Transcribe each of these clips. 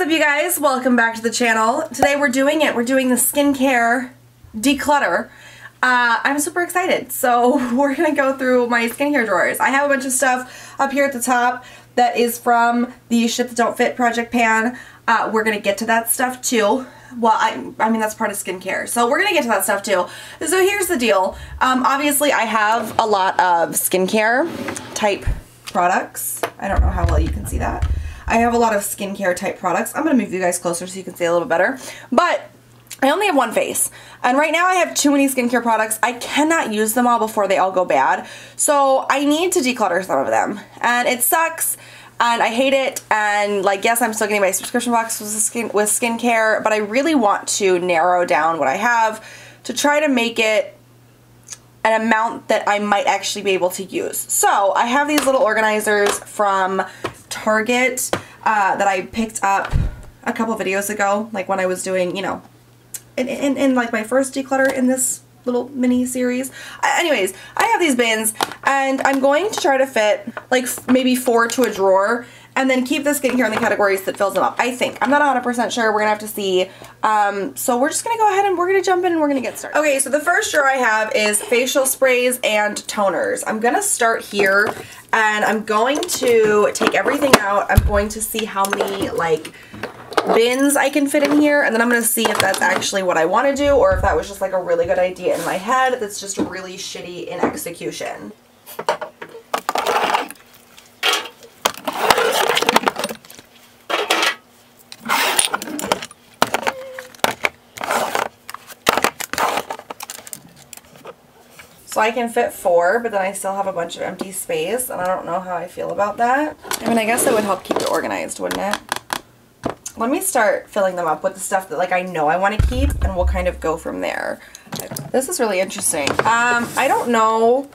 What's up you guys? Welcome back to the channel. Today we're doing it. We're doing the skincare declutter. Uh, I'm super excited. So we're going to go through my skincare drawers. I have a bunch of stuff up here at the top that is from the Shit That Don't Fit Project Pan. Uh, we're going to get to that stuff too. Well, I, I mean, that's part of skincare. So we're going to get to that stuff too. So here's the deal. Um, obviously, I have a lot of skincare type products. I don't know how well you can see that. I have a lot of skincare type products. I'm going to move you guys closer so you can see a little better. But I only have one face. And right now I have too many skincare products. I cannot use them all before they all go bad. So I need to declutter some of them. And it sucks and I hate it. And like, yes, I'm still getting my subscription box with, skin, with skincare, but I really want to narrow down what I have to try to make it an amount that I might actually be able to use. So I have these little organizers from Target uh, that I picked up a couple videos ago, like when I was doing, you know, in, in, in like my first declutter in this little mini series. Uh, anyways, I have these bins and I'm going to try to fit like maybe four to a drawer and then keep the skincare in the categories that fills them up. I think. I'm not 100% sure. We're going to have to see. Um, so we're just going to go ahead and we're going to jump in and we're going to get started. Okay, so the first drawer I have is facial sprays and toners. I'm going to start here and I'm going to take everything out. I'm going to see how many like bins I can fit in here and then I'm going to see if that's actually what I want to do or if that was just like a really good idea in my head that's just really shitty in execution. So I can fit four, but then I still have a bunch of empty space, and I don't know how I feel about that. I mean, I guess it would help keep it organized, wouldn't it? Let me start filling them up with the stuff that like I know I want to keep, and we'll kind of go from there. This is really interesting. Um, I don't know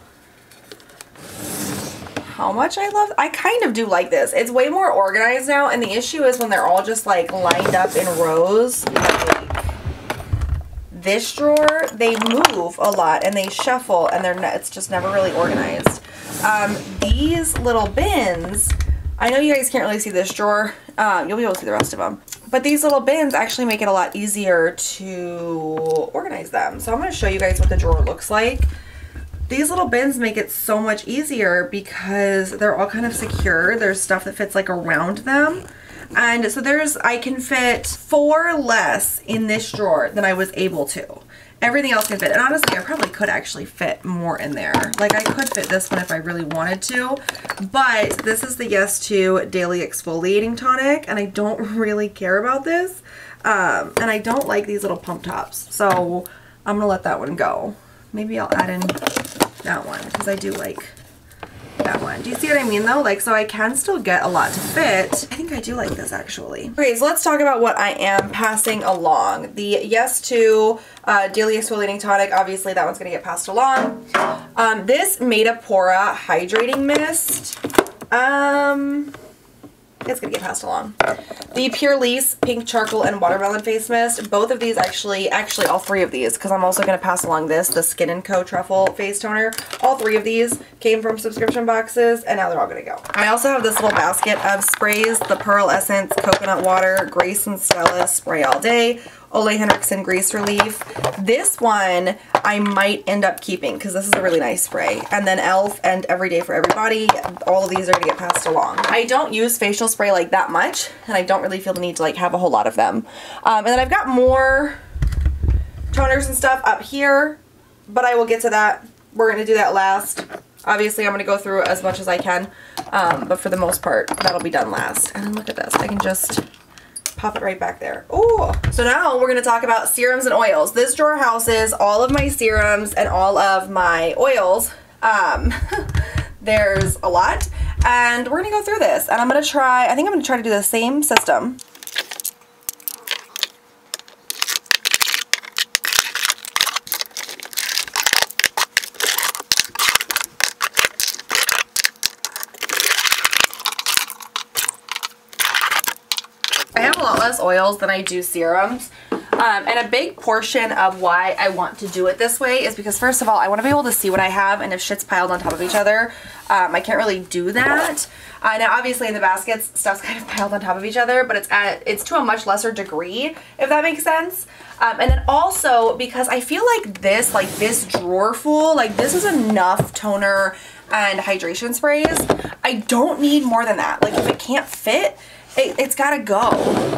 how much I love. I kind of do like this. It's way more organized now, and the issue is when they're all just like lined up in rows. This drawer, they move a lot and they shuffle and they're it's just never really organized. Um, these little bins, I know you guys can't really see this drawer. Um, you'll be able to see the rest of them. But these little bins actually make it a lot easier to organize them. So I'm going to show you guys what the drawer looks like. These little bins make it so much easier because they're all kind of secure. There's stuff that fits like around them. And so there's, I can fit four less in this drawer than I was able to. Everything else can fit. And honestly, I probably could actually fit more in there. Like I could fit this one if I really wanted to. But this is the Yes To Daily Exfoliating Tonic. And I don't really care about this. Um, and I don't like these little pump tops. So I'm going to let that one go. Maybe I'll add in that one because I do like that one. Do you see what I mean though? Like, so I can still get a lot to fit. I think I do like this actually. Okay, so let's talk about what I am passing along. The Yes To uh, Daily Exfoliating Tonic, obviously that one's gonna get passed along. Um, this Made-a-Pora Hydrating Mist. Um, it's gonna get passed along. The Purlisse Pink Charcoal and Watermelon Face Mist. Both of these actually, actually all three of these, because I'm also gonna pass along this, the Skin & Co. Truffle Face Toner. All three of these came from subscription boxes, and now they're all gonna go. I also have this little basket of sprays, the Pearl Essence Coconut Water, Grace and Stella Spray All Day, Ole Henriksen Grease Relief. This one I might end up keeping because this is a really nice spray. And then e.l.f. and Everyday for Everybody, all of these are going to get passed along. I don't use facial spray like that much and I don't really feel the need to like have a whole lot of them. Um, and then I've got more toners and stuff up here, but I will get to that. We're going to do that last. Obviously, I'm going to go through as much as I can, um, but for the most part, that'll be done last. And look at this. I can just pop it right back there. Oh, so now we're going to talk about serums and oils. This drawer houses all of my serums and all of my oils. Um, there's a lot and we're going to go through this and I'm going to try, I think I'm going to try to do the same system less oils than I do serums. Um, and a big portion of why I want to do it this way is because first of all, I want to be able to see what I have and if shit's piled on top of each other, um, I can't really do that. Uh, now obviously in the baskets, stuff's kind of piled on top of each other, but it's at it's to a much lesser degree, if that makes sense. Um, and then also because I feel like this, like this drawer full, like this is enough toner and hydration sprays. I don't need more than that. Like if it can't fit, it, has gotta go,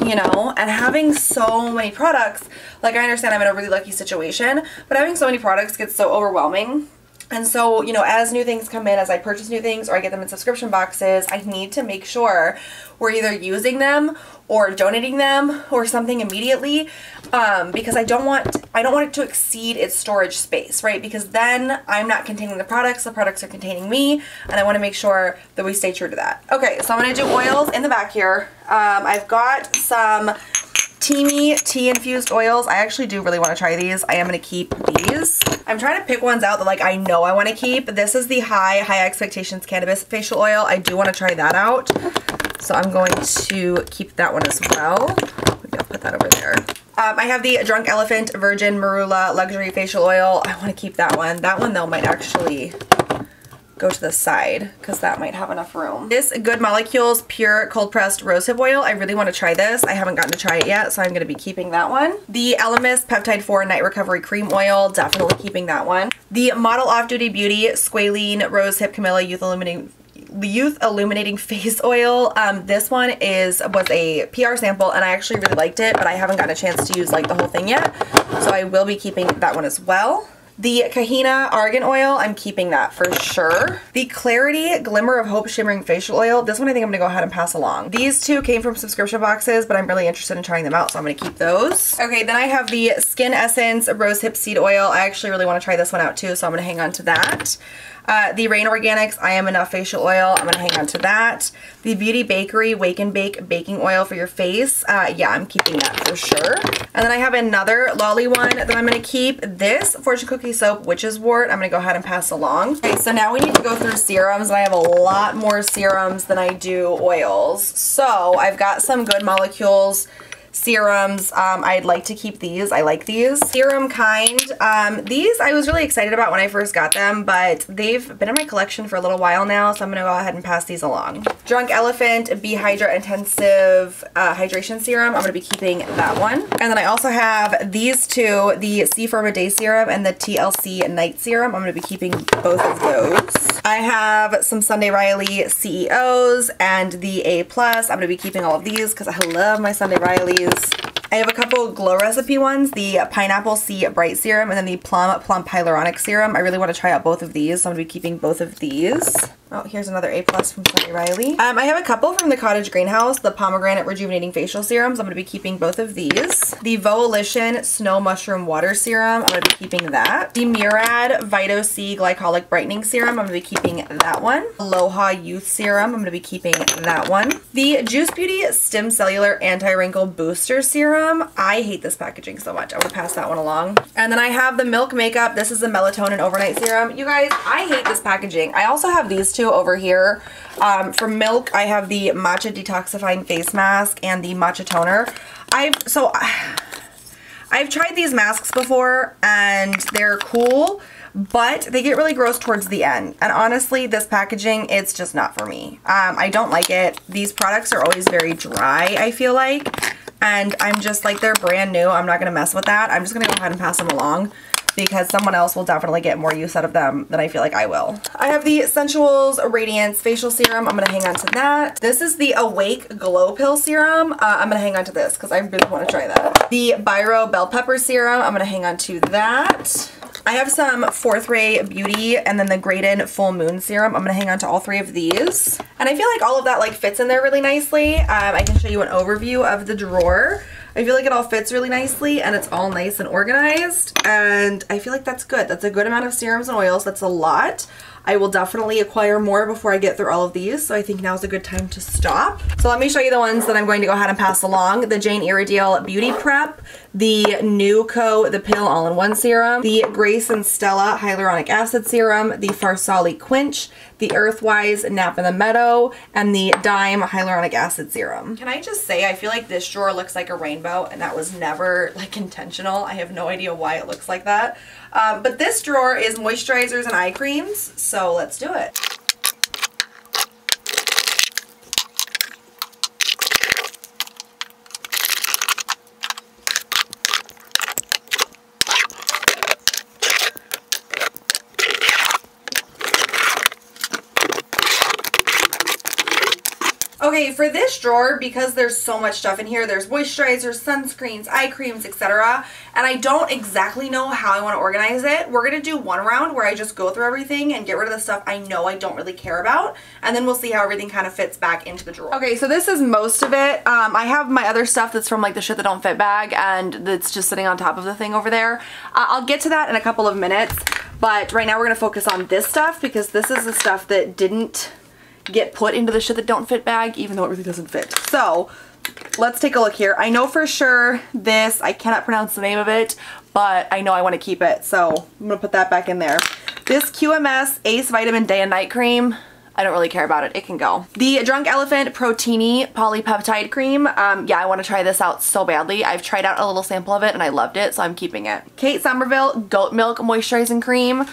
you know? And having so many products, like I understand I'm in a really lucky situation, but having so many products gets so overwhelming. And so, you know, as new things come in, as I purchase new things or I get them in subscription boxes, I need to make sure we're either using them or donating them or something immediately um, because I don't want I don't want it to exceed its storage space, right? Because then I'm not containing the products, the products are containing me, and I want to make sure that we stay true to that. Okay, so I'm going to do oils in the back here. Um, I've got some Teami tea infused oils. I actually do really want to try these. I am going to keep these. I'm trying to pick ones out that like I know I want to keep. This is the High High Expectations Cannabis Facial Oil. I do want to try that out. So I'm going to keep that one as well. Maybe I'll put that over there. Um, I have the Drunk Elephant Virgin Marula Luxury Facial Oil. I want to keep that one. That one though might actually go to the side because that might have enough room. This Good Molecules Pure Cold Pressed Rosehip Oil. I really want to try this. I haven't gotten to try it yet, so I'm going to be keeping that one. The Elemis Peptide 4 Night Recovery Cream Oil. Definitely keeping that one. The Model Off Duty Beauty Squalene Rosehip Camellia Youth Illuminating Youth Illuminating Face Oil. Um, this one is was a PR sample and I actually really liked it, but I haven't gotten a chance to use like the whole thing yet. So I will be keeping that one as well. The Kahina Argan Oil, I'm keeping that for sure. The Clarity Glimmer of Hope Shimmering Facial Oil, this one I think I'm gonna go ahead and pass along. These two came from subscription boxes, but I'm really interested in trying them out, so I'm gonna keep those. Okay, then I have the Skin Essence Rose Hip Seed Oil. I actually really wanna try this one out too, so I'm gonna hang on to that. Uh, the Rain Organics I Am Enough Facial Oil. I'm going to hang on to that. The Beauty Bakery Wake and Bake Baking Oil for your face. Uh, yeah, I'm keeping that for sure. And then I have another Lolly one that I'm going to keep. This Fortune Cookie Soap Witch's Wort. I'm going to go ahead and pass along. Okay, so now we need to go through serums. I have a lot more serums than I do oils. So I've got some good molecules serums. Um, I'd like to keep these. I like these. Serum Kind. Um, these I was really excited about when I first got them, but they've been in my collection for a little while now, so I'm going to go ahead and pass these along. Drunk Elephant B-Hydra Intensive uh, Hydration Serum. I'm going to be keeping that one. And then I also have these two, the C Firma Day Serum and the TLC Night Serum. I'm going to be keeping both of those. I have some Sunday Riley CEOs and the A+. I'm going to be keeping all of these because I love my Sunday Rileys these. I have a couple Glow Recipe ones, the Pineapple C Bright Serum and then the Plum Plump Hyaluronic Serum. I really want to try out both of these, so I'm going to be keeping both of these. Oh, here's another A plus from Sunday Riley. Um, I have a couple from the Cottage Greenhouse, the Pomegranate Rejuvenating Facial Serums. I'm going to be keeping both of these. The Volition Snow Mushroom Water Serum. I'm going to be keeping that. The Murad Vita C Glycolic Brightening Serum. I'm going to be keeping that one. Aloha Youth Serum. I'm going to be keeping that one. The Juice Beauty Stem Cellular Anti-Wrinkle Booster Serum. I hate this packaging so much. I would pass that one along. And then I have the Milk Makeup. This is the Melatonin Overnight Serum. You guys, I hate this packaging. I also have these two over here. Um, for Milk, I have the Matcha Detoxifying Face Mask and the Matcha Toner. I've, so, I've tried these masks before and they're cool, but they get really gross towards the end. And honestly, this packaging, it's just not for me. Um, I don't like it. These products are always very dry, I feel like. And I'm just like, they're brand new. I'm not going to mess with that. I'm just going to go ahead and pass them along because someone else will definitely get more use out of them than I feel like I will. I have the Sensuals Radiance Facial Serum. I'm going to hang on to that. This is the Awake Glow Pill Serum. Uh, I'm going to hang on to this because I really want to try that. The Biro Bell Pepper Serum. I'm going to hang on to that. I have some Fourth Ray Beauty and then the Graydon Full Moon Serum. I'm going to hang on to all three of these. And I feel like all of that like fits in there really nicely. Um, I can show you an overview of the drawer. I feel like it all fits really nicely and it's all nice and organized and I feel like that's good. That's a good amount of serums and oils. That's a lot. I will definitely acquire more before I get through all of these, so I think now is a good time to stop. So let me show you the ones that I'm going to go ahead and pass along. The Jane Iredale Beauty Prep, the NewCo The Pill All-in-One Serum, the Grace and Stella Hyaluronic Acid Serum, the Farsali Quench, the Earthwise Nap in the Meadow, and the Dime Hyaluronic Acid Serum. Can I just say, I feel like this drawer looks like a rainbow, and that was never like intentional. I have no idea why it looks like that. Um, but this drawer is moisturizers and eye creams, so let's do it. Okay, for this drawer, because there's so much stuff in here, there's moisturizers, sunscreens, eye creams, etc. And I don't exactly know how I want to organize it. We're going to do one round where I just go through everything and get rid of the stuff I know I don't really care about. And then we'll see how everything kind of fits back into the drawer. Okay, so this is most of it. Um, I have my other stuff that's from like the shit that don't fit bag and that's just sitting on top of the thing over there. Uh, I'll get to that in a couple of minutes. But right now we're going to focus on this stuff because this is the stuff that didn't get put into the shit that don't fit bag, even though it really doesn't fit. So let's take a look here. I know for sure this, I cannot pronounce the name of it, but I know I want to keep it. So I'm going to put that back in there. This QMS Ace Vitamin Day and Night Cream, I don't really care about it. It can go. The Drunk Elephant Protini Polypeptide Cream. Um, yeah, I want to try this out so badly. I've tried out a little sample of it and I loved it, so I'm keeping it. Kate Somerville Goat Milk Moisturizing Cream.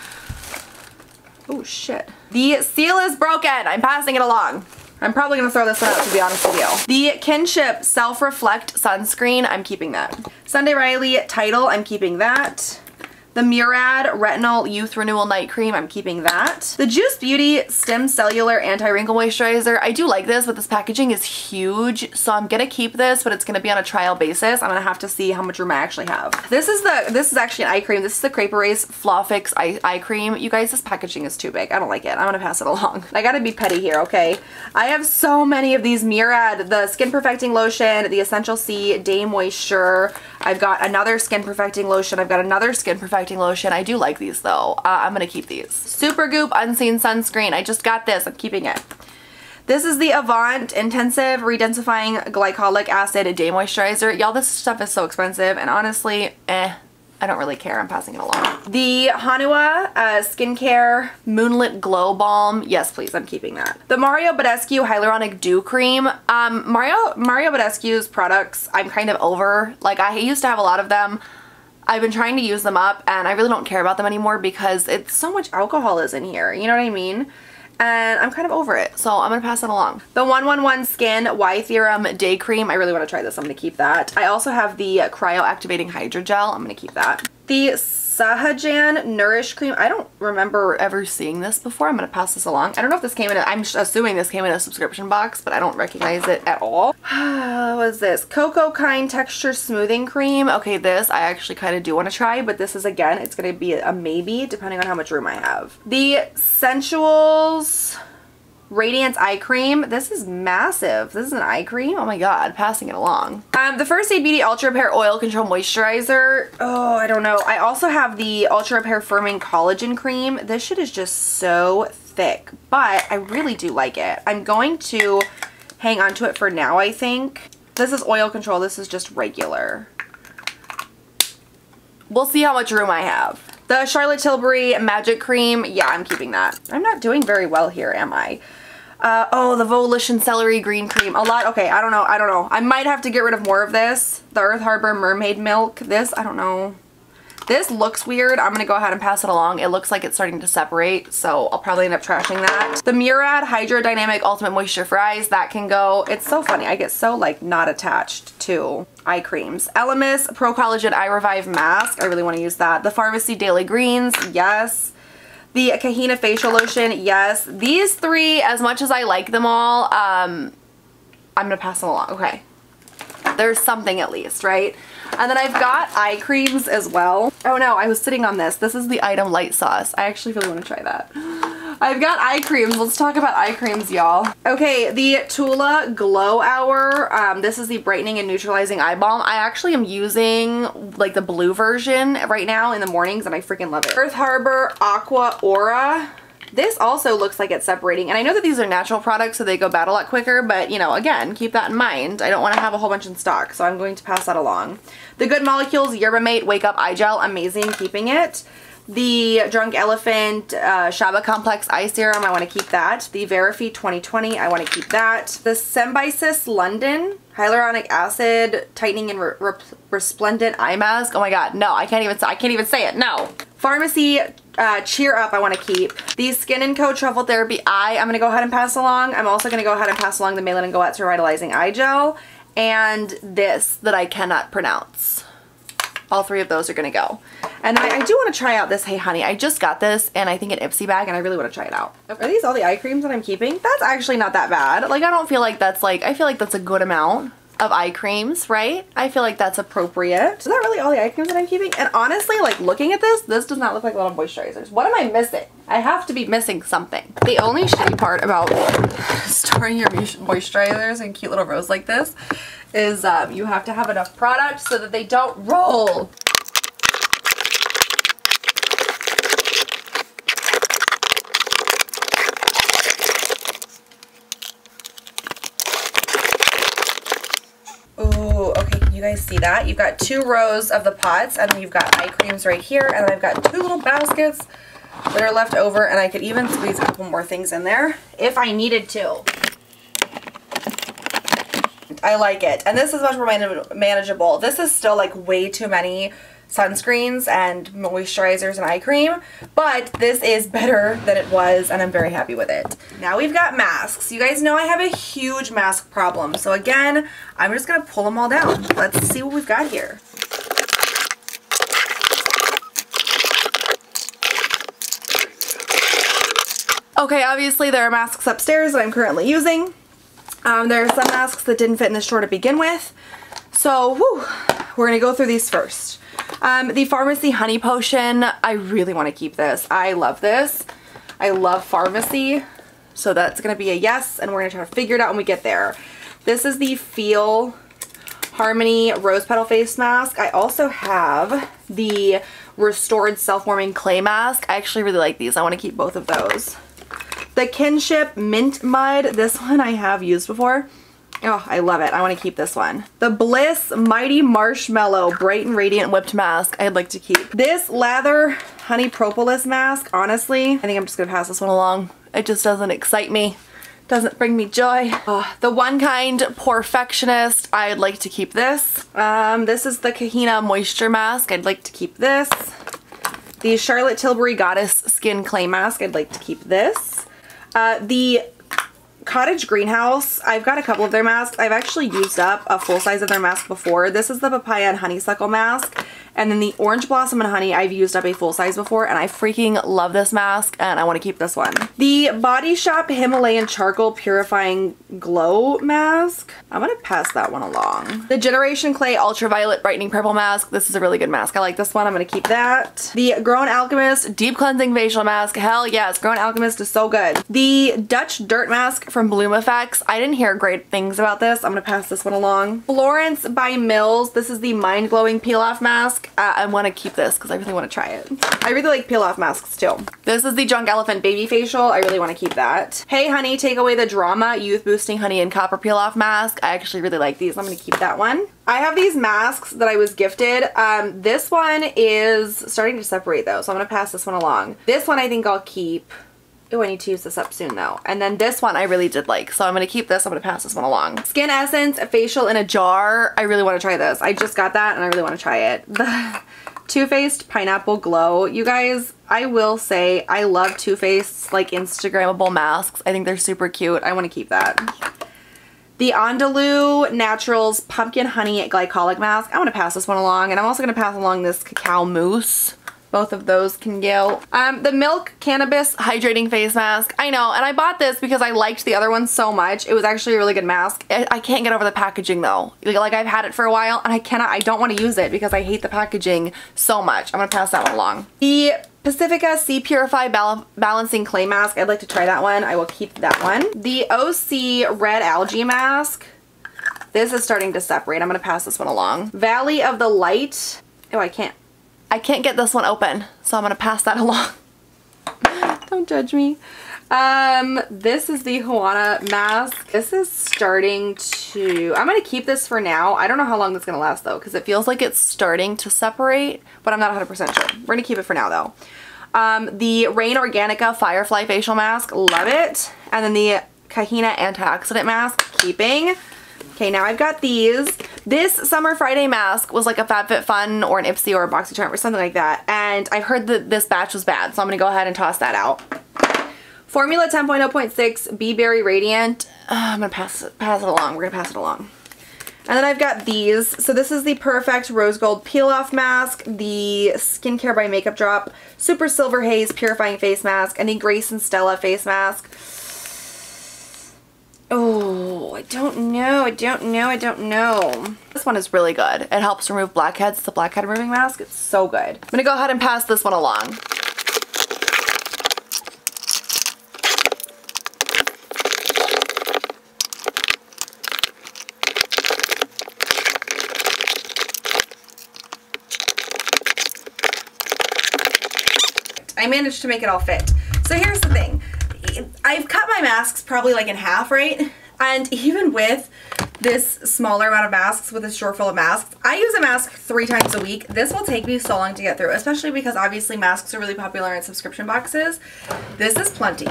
Oh shit. The seal is broken. I'm passing it along. I'm probably to throw this one out to be honest with you. The Kinship Self Reflect Sunscreen, I'm keeping that. Sunday Riley title, I'm keeping that. The Murad Retinol Youth Renewal Night Cream, I'm keeping that. The Juice Beauty Stem Cellular Anti-Wrinkle Moisturizer, I do like this, but this packaging is huge, so I'm gonna keep this, but it's gonna be on a trial basis. I'm gonna have to see how much room I actually have. This is the, this is actually an eye cream. This is the Crepe Erase Flaw Fix eye, eye cream. You guys, this packaging is too big. I don't like it. I'm gonna pass it along. I gotta be petty here, okay? I have so many of these Murad, the Skin Perfecting Lotion, the Essential C Day Moisture. I've got another Skin Perfecting Lotion. I've got another Skin Perfecting lotion. I do like these though. Uh, I'm gonna keep these. Supergoop Unseen Sunscreen. I just got this. I'm keeping it. This is the Avant Intensive Redensifying Glycolic Acid Day Moisturizer. Y'all, this stuff is so expensive and honestly, eh, I don't really care. I'm passing it along. The Hanwha uh, Skincare Moonlit Glow Balm. Yes, please. I'm keeping that. The Mario Badescu Hyaluronic Dew Cream. Um, Mario, Mario Badescu's products I'm kind of over. Like, I used to have a lot of them. I've been trying to use them up and I really don't care about them anymore because it's so much alcohol is in here. You know what I mean? And I'm kind of over it. So I'm going to pass it along. The 111 Skin Y Theorem Day Cream. I really want to try this. I'm going to keep that. I also have the Cryo Activating Hydrogel. I'm going to keep that. The Sahajan Nourish Cream. I don't remember ever seeing this before. I'm going to pass this along. I don't know if this came in, a, I'm assuming this came in a subscription box, but I don't recognize it at all. what is this? Cocokind Texture Smoothing Cream. Okay, this I actually kind of do want to try, but this is, again, it's going to be a maybe depending on how much room I have. The Sensuals Radiance Eye Cream. This is massive. This is an eye cream. Oh my god, passing it along. Um, the First Aid Beauty Ultra Repair Oil Control Moisturizer. Oh, I don't know. I also have the Ultra Repair Firming Collagen Cream. This shit is just so thick, but I really do like it. I'm going to hang on to it for now, I think. This is oil control. This is just regular. We'll see how much room I have. The Charlotte Tilbury Magic Cream, yeah, I'm keeping that. I'm not doing very well here, am I? Uh, oh, the Volition Celery Green Cream. A lot. Okay, I don't know. I don't know. I might have to get rid of more of this. The Earth Harbor Mermaid Milk. This, I don't know. This looks weird. I'm going to go ahead and pass it along. It looks like it's starting to separate, so I'll probably end up trashing that. The Murad Hydrodynamic Ultimate Moisture for Eyes, that can go. It's so funny. I get so, like, not attached to eye creams. Elemis Pro Collagen Eye Revive Mask. I really want to use that. The Farmacy Daily Greens. Yes. The Kahina Facial Lotion. Yes. These three, as much as I like them all, um, I'm going to pass them along. Okay. There's something at least, right? And then I've got eye creams as well. Oh no, I was sitting on this. This is the Item Light Sauce. I actually really want to try that. I've got eye creams. Let's talk about eye creams, y'all. Okay, the Tula Glow Hour. Um, this is the brightening and neutralizing eye balm. I actually am using like the blue version right now in the mornings and I freaking love it. Earth Harbor Aqua Aura. This also looks like it's separating. And I know that these are natural products, so they go bad a lot quicker. But, you know, again, keep that in mind. I don't want to have a whole bunch in stock, so I'm going to pass that along. The Good Molecules Yerba Mate Wake Up Eye Gel. Amazing. Keeping it. The Drunk Elephant uh, Shaba Complex Eye Serum, I want to keep that. The Verifi 2020, I want to keep that. The Symbiosis London Hyaluronic Acid Tightening and Re Re Resplendent Eye Mask. Oh my god, no, I can't even I can't even say it. No. Farmacy uh, Cheer Up I want to keep. The Skin & Co. Truffle Therapy Eye I'm going to go ahead and pass along. I'm also going to go ahead and pass along the Malin & Goetz Revitalizing Eye Gel. And this that I cannot pronounce. All three of those are going to go. And I, I do want to try out this Hey Honey. I just got this and I think an Ipsy bag and I really want to try it out. Are these all the eye creams that I'm keeping? That's actually not that bad. Like I don't feel like that's like, I feel like that's a good amount of eye creams, right? I feel like that's appropriate. Is that really all the eye creams that I'm keeping? And honestly, like looking at this, this does not look like a lot of moisturizers. What am I missing? I have to be missing something. The only shitty part about storing your moisturizers in cute little rows like this is um, you have to have enough product so that they don't roll. Ooh, okay, can you guys see that? You've got two rows of the pots and you've got eye creams right here and I've got two little baskets that are left over and I could even squeeze a couple more things in there if I needed to. I like it. And this is much more manageable. This is still like way too many sunscreens and moisturizers and eye cream, but this is better than it was and I'm very happy with it. Now we've got masks. You guys know I have a huge mask problem. So again, I'm just gonna pull them all down. Let's see what we've got here. Okay, obviously there are masks upstairs that I'm currently using. Um, there are some masks that didn't fit in this drawer to begin with. So, whew, we're gonna go through these first. Um, the Farmacy Honey Potion, I really want to keep this. I love this. I love Farmacy. So that's going to be a yes, and we're going to try to figure it out when we get there. This is the Feel Harmony Rose Petal Face Mask. I also have the Restored Self-Warming Clay Mask. I actually really like these. I want to keep both of those. The Kinship Mint Mud. This one I have used before. Oh, I love it. I want to keep this one. The Bliss Mighty Marshmallow Bright and Radiant Whipped Mask I'd like to keep. This Lather Honey Propolis Mask, honestly, I think I'm just going to pass this one along. It just doesn't excite me. Doesn't bring me joy. Oh, the One Kind Perfectionist, I'd like to keep this. Um, this is the Kahina Moisture Mask. I'd like to keep this. The Charlotte Tilbury Goddess Skin Clay Mask. I'd like to keep this. Uh, the Cottage Greenhouse, I've got a couple of their masks. I've actually used up a full size of their mask before. This is the Papaya and Honeysuckle mask. And then the Orange Blossom and Honey, I've used up a full size before and I freaking love this mask and I want to keep this one. The Body Shop Himalayan Charcoal Purifying Glow Mask. I'm going to pass that one along. The Generation Clay Ultraviolet Brightening Purple Mask. This is a really good mask. I like this one. I'm going to keep that. The Grown Alchemist Deep Cleansing Facial Mask. Hell yes, Grown Alchemist is so good. The Dutch Dirt Mask from Bloom Effects. I didn't hear great things about this. I'm going to pass this one along. Florence by Mills. This is the Mind Glowing Peel Off Mask. Uh, I want to keep this because I really want to try it. I really like peel off masks too. This is the Drunk Elephant Baby Facial. I really want to keep that. Hey Honey, take away the drama. Youth Boosting Honey and Copper Peel Off Mask. I actually really like these. I'm going to keep that one. I have these masks that I was gifted. Um, this one is starting to separate though, so I'm going to pass this one along. This one I think I'll keep. Oh, I need to use this up soon though. And then this one I really did like, so I'm gonna keep this. I'm gonna pass this one along. Skin Essence Facial in a Jar. I really wanna try this. I just got that and I really wanna try it. The Too Faced Pineapple Glow. You guys, I will say I love Too Faced like Instagrammable masks. I think they're super cute. I wanna keep that. The Andalou Naturals Pumpkin Honey Glycolic Mask. I want to pass this one along. And I'm also going to pass along this Cacao Mousse. Both of those can go. Um, the Milk Cannabis Hydrating Face Mask. I know, and I bought this because I liked the other one so much. It was actually a really good mask. I, I can't get over the packaging though. Like, I've had it for a while and I cannot, I don't want to use it because I hate the packaging so much. I'm going to pass that one along. The Pacifica Sea Purify Bal Balancing Clay Mask. I'd like to try that one. I will keep that one. The OC Red Algae Mask. This is starting to separate. I'm going to pass this one along. Valley of the Light. Oh, I can't I can't get this one open, so I'm going to pass that along. Don't judge me. Um, this is the Juana mask. This is starting to, I'm going to keep this for now. I don't know how long this is going to last though, because it feels like it's starting to separate, but I'm not 100% sure. We're going to keep it for now though. Um, the Rain Organica Firefly Facial Mask, love it. And then the Kahina Antioxidant Mask, keeping. Okay, now I've got these. This Summer Friday mask was like a FabFitFun or an Ipsy or a BoxyCharm or something like that. And I've heard that this batch was bad, so I'm going to go ahead and toss that out. Formula 10.0.6 Bee Berry Radiant. Uh, I'm going to pass, pass it along. We're going to pass it along. And then I've got these. So this is the Perfect Rose Gold Peel Off Mask, the Skincare by Makeup Drop, Super Silver Haze Purifying Face Mask, and the Grace and Stella Face Mask. Oh, I don't know. I don't know. I don't know. This one is really good. It helps remove blackheads. It's a blackhead removing mask. It's so good. I'm going to go ahead and pass this one along. I managed to make it all fit. So here's the thing. I've cut my masks probably like in half, right? And even with this smaller amount of masks with this drawer full of masks, I use a mask three times a week. This will take me so long to get through, especially because obviously masks are really popular in subscription boxes. This is plenty.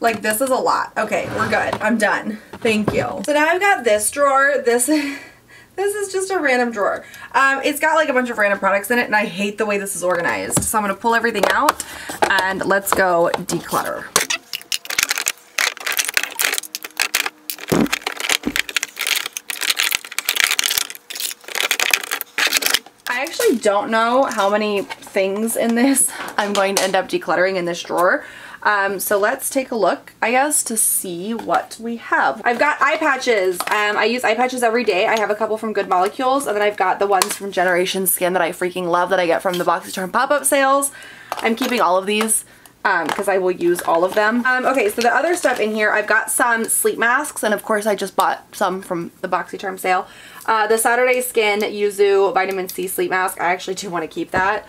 Like this is a lot. Okay, we're good. I'm done. Thank you. So now I've got this drawer. This This is just a random drawer. Um, it's got like a bunch of random products in it and I hate the way this is organized. So I'm going to pull everything out and let's go declutter. I actually don't know how many things in this I'm going to end up decluttering in this drawer. Um, so let's take a look, I guess, to see what we have. I've got eye patches. Um, I use eye patches every day. I have a couple from Good Molecules, and then I've got the ones from Generation Skin that I freaking love that I get from the BoxyCharm pop-up sales. I'm keeping all of these because um, I will use all of them. Um, okay, so the other stuff in here, I've got some sleep masks, and of course I just bought some from the BoxyCharm sale. Uh, the Saturday Skin Yuzu Vitamin C Sleep Mask, I actually do want to keep that.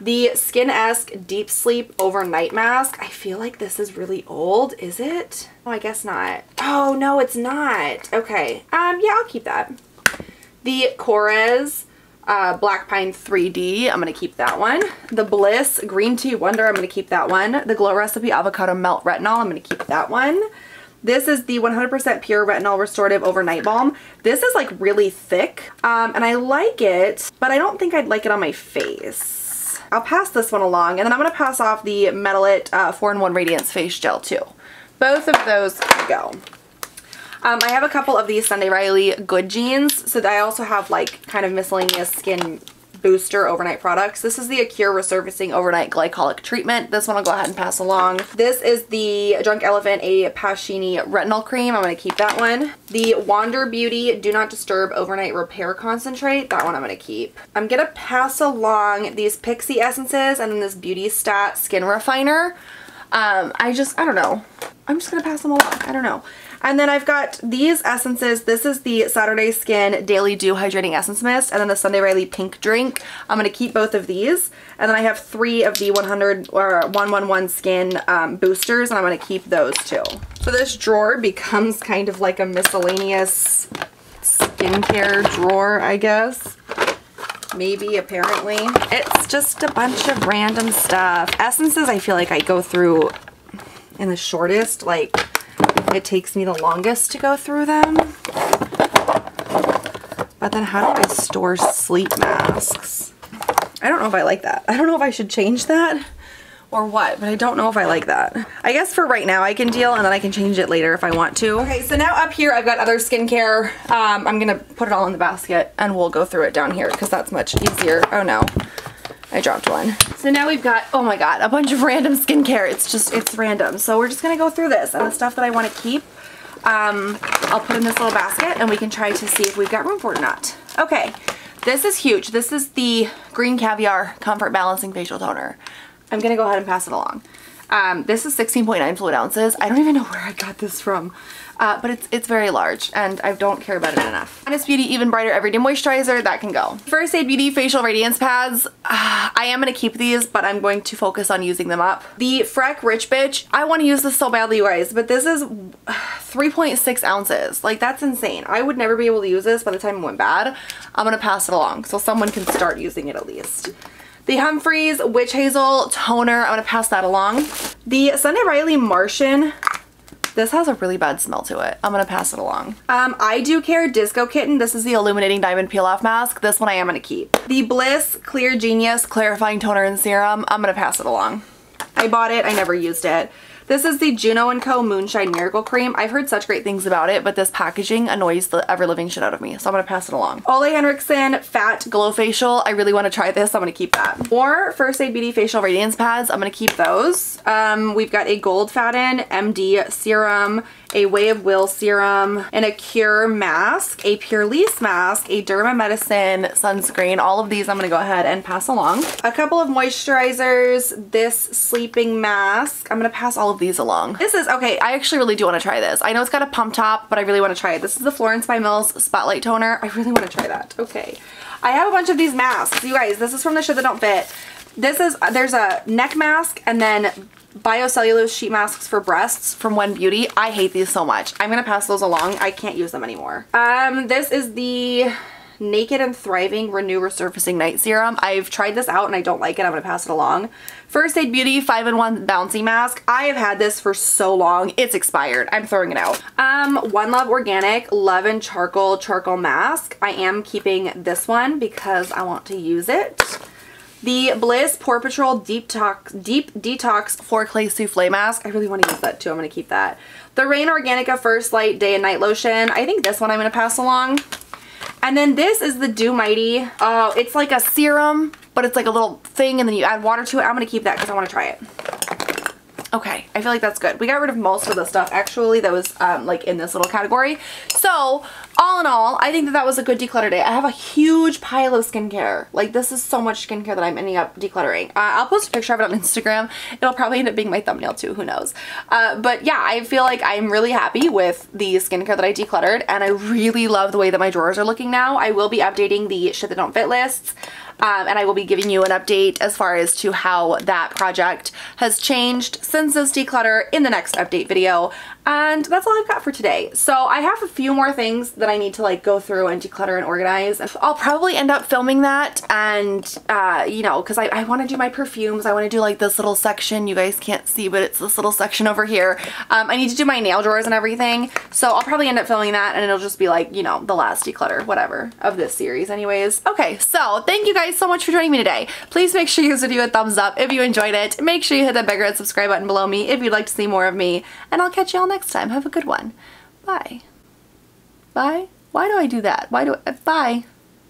The Skin-esque Deep Sleep Overnight Mask. I feel like this is really old. Is it? Oh, I guess not. Oh, no, it's not. Okay. Um, yeah, I'll keep that. The Korres uh, Black Pine 3D. I'm going to keep that one. The Bliss Green Tea Wonder. I'm going to keep that one. The Glow Recipe Avocado Melt Retinol. I'm going to keep that one. This is the 100% Pure Retinol Restorative Overnight Balm. This is like really thick um, and I like it, but I don't think I'd like it on my face. I'll pass this one along and then I'm going to pass off the Medalit uh, 4-in-1 Radiance Face Gel too. Both of those go. Um, I have a couple of these Sunday Riley Good Genes. So I also have like kind of miscellaneous skin booster overnight products. This is the Acure Resurfacing Overnight Glycolic Treatment. This one I'll go ahead and pass along. This is the Drunk Elephant A Passioni Retinol Cream. I'm going to keep that one. The Wander Beauty Do Not Disturb Overnight Repair Concentrate. That one I'm going to keep. I'm going to pass along these Pixi Essences and then this Beauty Stat Skin Refiner. Um, I just, I don't know. I'm just going to pass them along. I don't know. And then I've got these essences. This is the Saturday Skin Daily Dew Hydrating Essence Mist and then the Sunday Riley Pink Drink. I'm going to keep both of these. And then I have three of the 100 or 111 Skin um, boosters and I'm going to keep those too. So this drawer becomes kind of like a miscellaneous skincare drawer, I guess maybe apparently it's just a bunch of random stuff essences I feel like I go through in the shortest like it takes me the longest to go through them. But then how do I store sleep masks? I don't know if I like that. I don't know if I should change that or what, but I don't know if I like that. I guess for right now I can deal and then I can change it later if I want to. Okay, so now up here I've got other skincare. Um, I'm gonna put it all in the basket and we'll go through it down here because that's much easier. Oh no. I dropped one. So now we've got, oh my god, a bunch of random skincare. It's just, it's random. So we're just going to go through this and the stuff that I want to keep, um, I'll put in this little basket and we can try to see if we've got room for it or not. Okay, this is huge. This is the Green Caviar Comfort Balancing Facial Toner. I'm going to go ahead and pass it along. Um, this is 16.9 fluid ounces. I don't even know where I got this from. Uh, but it's it's very large and I don't care about it enough. Honest Beauty Even Brighter Everyday Moisturizer, that can go. First Aid Beauty Facial Radiance Pads, uh, I am to keep these, but I'm going to focus on using them up. The Freck Rich Bitch, I want to use this so badly, you guys, but this is 3.6 ounces. Like, that's insane. I would never be able to use this by the time it went bad. I'm to pass it along so someone can start using it at least. The Humphreys Witch Hazel Toner, I'm going to pass that along. The Sunday Riley Martian this has a really bad smell to it. I'm gonna pass it along. Um, I Dew Care Disco Kitten. This is the Illuminating Diamond Peel Off Mask. This one I am gonna keep. The Bliss Clear Genius Clarifying Toner and Serum. I'm gonna pass it along. I bought it, I never used it. This is the Juno & Co. Moonshine Miracle Cream. I've heard such great things about it, but this packaging annoys the ever-living shit out of me, so I'm gonna pass it along. Ole Henriksen Fat Glow Facial. I really wanna try this, so I'm gonna keep that. More First Aid Beauty Facial Radiance Pads. I'm gonna keep those. Um, we've got a Goldfaden MD Serum, a Way of Will serum, and a Cure mask, a Purlisse mask, a Derma Medicine sunscreen. All of these I'm gonna go ahead and pass along. A couple of moisturizers, this sleeping mask. I'm gonna pass all of these along. This is, okay, I actually really do wanna try this. I know it's got a pump top, but I really wanna try it. This is the Florence by Mills Spotlight Toner. I really wanna try that. Okay. I have a bunch of these masks. You guys, this is from the Shit That Don't Fit. This is, there's a neck mask and then biocellulose sheet masks for breasts from One Beauty. I hate these so much. I'm going to pass those along. I can't use them anymore. Um, this is the Naked and Thriving Renew Resurfacing Night Serum. I've tried this out and I don't like it. I'm going to pass it along. First Aid Beauty 5-in-1 Bouncy Mask. I have had this for so long. It's expired. I'm throwing it out. Um, One Love Organic Love and Charcoal Charcoal Mask. I am keeping this one because I want to use it. The Bliss Pore Patrol Deep, Tox, Deep Detox Floor Clay Souffle Mask. I really want to use that too. I'm going to keep that. The Rain Organica First Light Day and Night Lotion. I think this one I'm going to pass along. And then this is the Do Mighty. Oh, it's like a serum, but it's like a little thing and then you add water to it. I'm going to keep that because I want to try it. Okay, I feel like that's good. We got rid of most of the stuff actually that was um, like in this little category. So all in all, I think that that was a good declutter day. I have a huge pile of skincare. Like this is so much skincare that I'm ending up decluttering. Uh, I'll post a picture of it on Instagram. It'll probably end up being my thumbnail too, who knows. Uh, but yeah, I feel like I'm really happy with the skincare that I decluttered and I really love the way that my drawers are looking now. I will be updating the shit that don't fit lists. Um, and I will be giving you an update as far as to how that project has changed since this declutter in the next update video. And that's all I've got for today. So I have a few more things that I need to like go through and declutter and organize. I'll probably end up filming that and, uh, you know, because I, I want to do my perfumes. I want to do like this little section. You guys can't see, but it's this little section over here. Um, I need to do my nail drawers and everything. So I'll probably end up filming that and it'll just be like, you know, the last declutter, whatever, of this series anyways. Okay, so thank you guys so much for joining me today. Please make sure you give this video a thumbs up if you enjoyed it. Make sure you hit that big red subscribe button below me if you'd like to see more of me. And I'll catch you all next time. Have a good one. Bye. Bye? Why do I do that? Why do I? Bye.